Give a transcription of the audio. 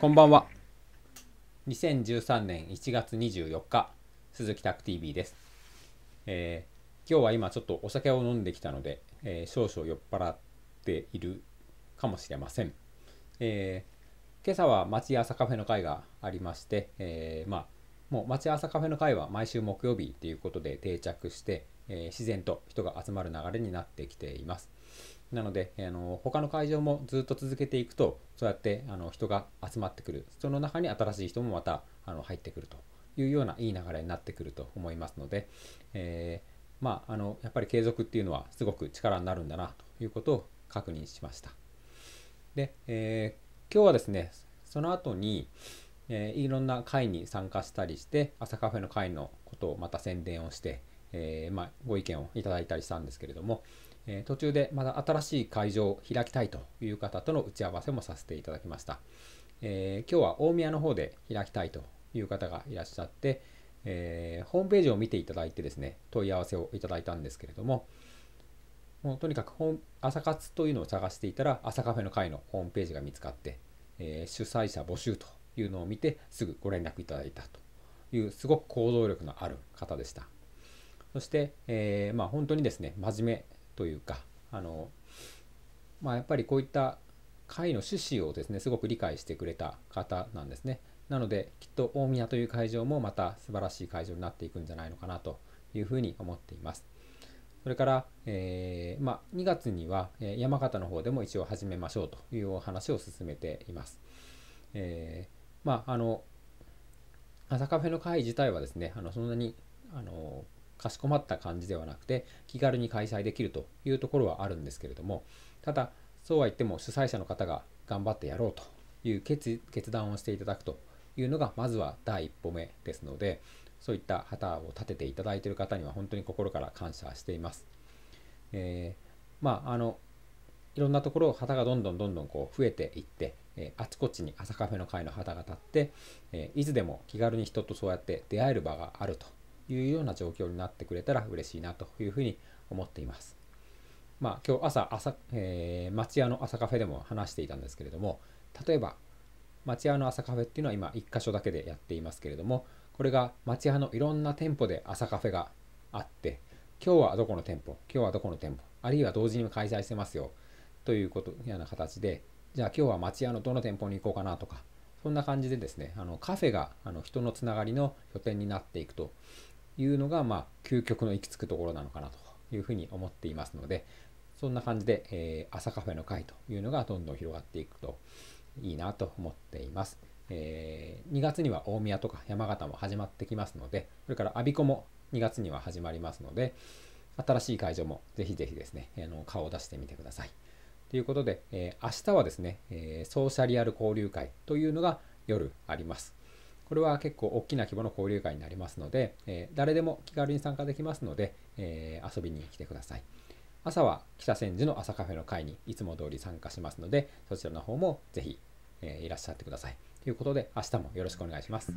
こんばんは。2013年1月24日、鈴木拓 TV です、えー、今日は今ちょっとお酒を飲んできたので、えー、少々酔っ払っているかもしれません。えー、今朝は町朝カフェの会がありまして、えまあ、もう町朝カフェの会は毎週木曜日ということで定着して、え自然と人が集まる流れになってきています。なので、あの他の会場もずっと続けていくと、そうやってあの人が集まってくる。その中に新しい人もまたあの入ってくるというようないい流れになってくると思いますので、えー、まあ、あのやっぱり継続っていうのはすごく力になるんだなということを確認しました。で、えー、今日はですね、その後に、えー、いろんな会に参加したりして、朝カフェの会のことをまた宣伝をして、えまあ、ご意見をいただいたりしたんですけれども、え途中でまた新しい会場を開きたいという方との打ち合わせもさせていただきました。えー、今日は大宮の方で開きたいという方がいらっしゃって、えー、ホームページを見ていただいてですね、問い合わせをいただいたんですけれども、もうとにかく朝活というのを探していたら、朝カフェの会のホームページが見つかって、えー、主催者募集というのを見て、すぐご連絡いただいたという、すごく行動力のある方でした。そして、え、まあ、本当にですね、真面目というかあの、まあ、やっぱりこういった会の趣旨をですねすごく理解してくれた方なんですね。なのできっと大宮という会場もまた素晴らしい会場になっていくんじゃないのかなというふうに思っています。それから、えー、まあ、2月には、山形の方でも一応始めましょうというお話を進めています。えー、まあ、あの、朝カフェの会自体はですね、あのそんなにあのかしこまった感じではなくて気軽に開催できるというところはあるんですけれどもただそうは言っても主催者の方が頑張ってやろうという決断をしていただくというのがまずは第一歩目ですのでそういった旗を立てていただいている方には本当に心から感謝しています。えー、まああのいろんなところ旗がどんどんどんどんこう増えていって、えー、あちこちに朝カフェの会の旗が立って、えー、いつでも気軽に人とそうやって出会える場があるというような状況になってくれたら嬉しいなというふうに思っています。まあ今日朝朝、えー、町屋の朝カフェでも話していたんですけれども例えば町屋の朝カフェっていうのは今1箇所だけでやっていますけれどもこれが町屋のいろんな店舗で朝カフェがあって今日はどこの店舗今日はどこの店舗あるいは同時に開催してますよということような形でじゃあ今日は町屋のどの店舗に行こうかなとかそんな感じでですねあのカフェがあの人のつながりの拠点になっていくというのが、まあ、究極の行き着くところなのかなというふうに思っていますので、そんな感じで、えー、朝カフェの会というのがどんどん広がっていくといいなと思っています。えー、2月には大宮とか山形も始まってきますので、それから我孫子も2月には始まりますので、新しい会場もぜひぜひですね、あの顔を出してみてください。ということで、えー、明日はですね、えー、ソーシャリアル交流会というのが夜あります。これは結構大きな規模の交流会になりますので、えー、誰でも気軽に参加できますので、えー、遊びに来てください。朝は北千住の朝カフェの会にいつも通り参加しますので、そちらの方もぜひ、えー、いらっしゃってください。ということで、明日もよろしくお願いします。